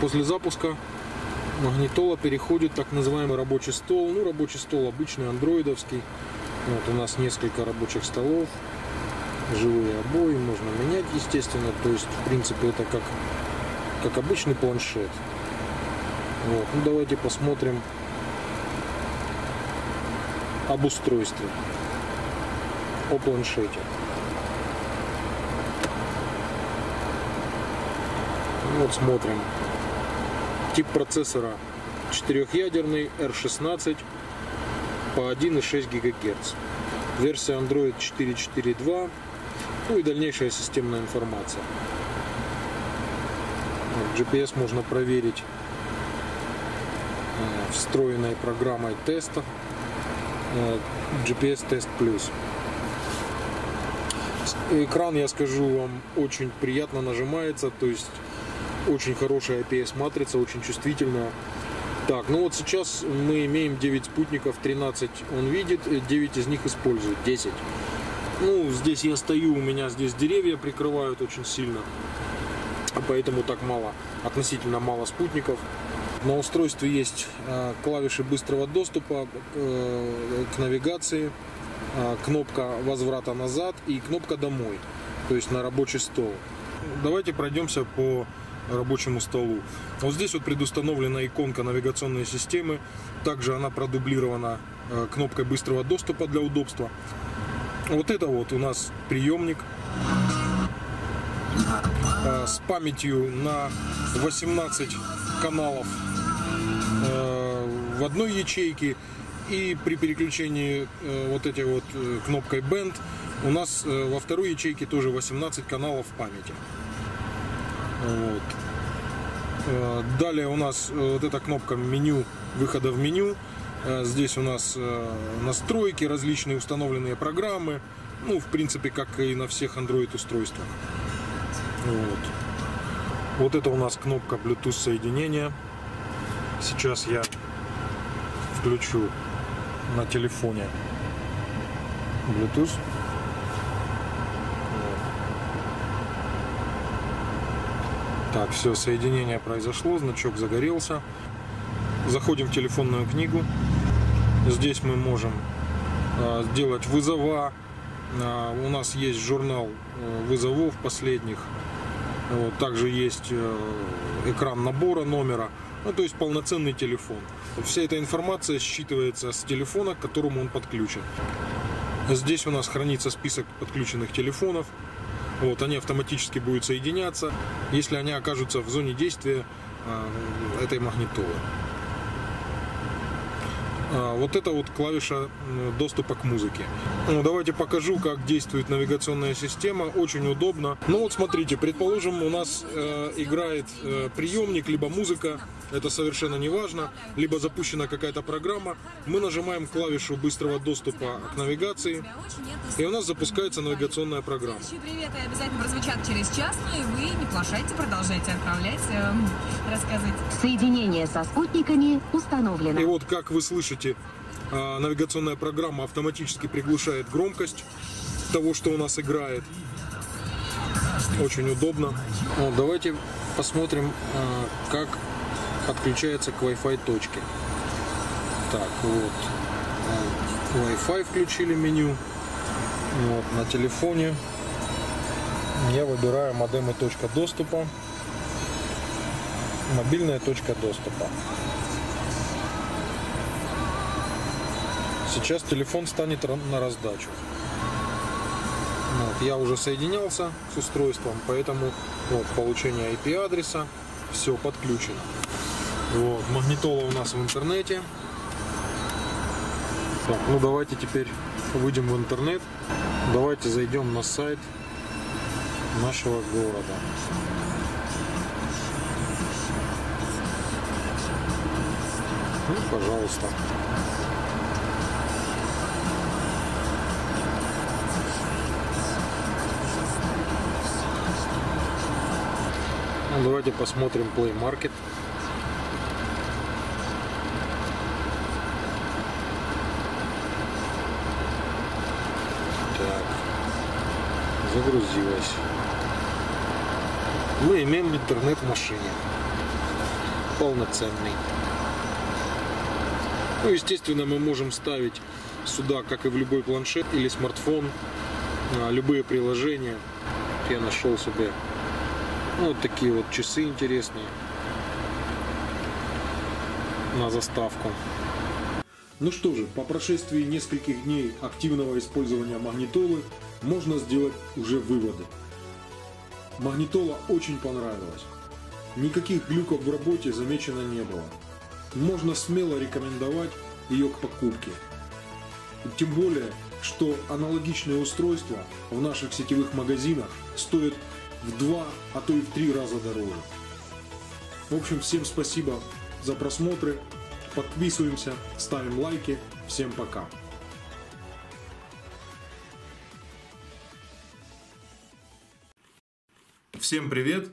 После запуска магнитола переходит так называемый рабочий стол. Ну, рабочий стол обычный, андроидовский. Вот у нас несколько рабочих столов, живые обои, можно менять, естественно. То есть, в принципе, это как, как обычный планшет. Вот. Ну, давайте посмотрим об устройстве, о планшете. Вот смотрим. Тип процессора четырехъядерный R16 по 1,6 ГГц. Версия Android 4.4.2. Ну и дальнейшая системная информация. GPS можно проверить э, встроенной программой теста э, GPS Test Plus. Экран, я скажу вам, очень приятно нажимается, то есть очень хорошая IPS-матрица, очень чувствительная. Так, ну вот сейчас мы имеем 9 спутников, 13 он видит, 9 из них использует, 10. Ну, здесь я стою, у меня здесь деревья прикрывают очень сильно, поэтому так мало, относительно мало спутников. На устройстве есть э, клавиши быстрого доступа э, к навигации, э, кнопка возврата назад и кнопка домой, то есть на рабочий стол. Давайте пройдемся по рабочему столу. Вот здесь вот предустановлена иконка навигационной системы. Также она продублирована кнопкой быстрого доступа для удобства. Вот это вот у нас приемник с памятью на 18 каналов в одной ячейке и при переключении вот этой вот кнопкой Band у нас во второй ячейке тоже 18 каналов памяти. Вот. Далее у нас вот эта кнопка меню, выхода в меню. Здесь у нас настройки, различные установленные программы. Ну, в принципе, как и на всех Android устройствах. Вот. Вот это у нас кнопка Bluetooth соединения. Сейчас я включу на телефоне Bluetooth. Так, все, соединение произошло, значок загорелся. Заходим в телефонную книгу. Здесь мы можем э, сделать вызова. Э, у нас есть журнал э, вызовов последних. Вот, также есть э, экран набора номера. Ну, то есть полноценный телефон. Вся эта информация считывается с телефона, к которому он подключен. Здесь у нас хранится список подключенных телефонов. Вот, они автоматически будут соединяться, если они окажутся в зоне действия э, этой магнитолы. А, вот это вот клавиша доступа к музыке. Ну, давайте покажу, как действует навигационная система. Очень удобно. Ну вот смотрите, предположим, у нас э, играет э, приемник, либо музыка, это совершенно не важно, либо запущена какая-то программа. Мы нажимаем клавишу быстрого доступа к навигации, и у нас запускается навигационная программа. Приветы обязательно прозвучат через час, ну и вы не плашайте, продолжайте отправлять, э, рассказывать. Соединение со спутниками установлено. И вот как вы слышите, слышите, навигационная программа автоматически приглушает громкость того, что у нас играет. Очень удобно. Вот, давайте посмотрим, как подключается к Wi-Fi точке. Так, вот. Wi-Fi включили меню. Вот, на телефоне я выбираю модемы точка доступа. Мобильная точка доступа. Сейчас телефон станет на раздачу. Вот, я уже соединялся с устройством, поэтому вот, получение IP-адреса, все подключено. Вот, магнитола у нас в интернете. Так, ну давайте теперь выйдем в интернет. Давайте зайдем на сайт нашего города. Ну, пожалуйста. Давайте посмотрим Play Market. Так, загрузилась. Мы имеем интернет в машине. полноценный. Ну, естественно, мы можем ставить сюда, как и в любой планшет или смартфон, а, любые приложения. Я нашел себе ну, вот такие вот часы интересные на заставку. Ну что же, по прошествии нескольких дней активного использования магнитолы можно сделать уже выводы. Магнитола очень понравилась. Никаких глюков в работе замечено не было. Можно смело рекомендовать ее к покупке. Тем более, что аналогичные устройства в наших сетевых магазинах стоят в два, а то и в три раза дороже. В общем, всем спасибо за просмотры. Подписываемся, ставим лайки. Всем пока. Всем привет!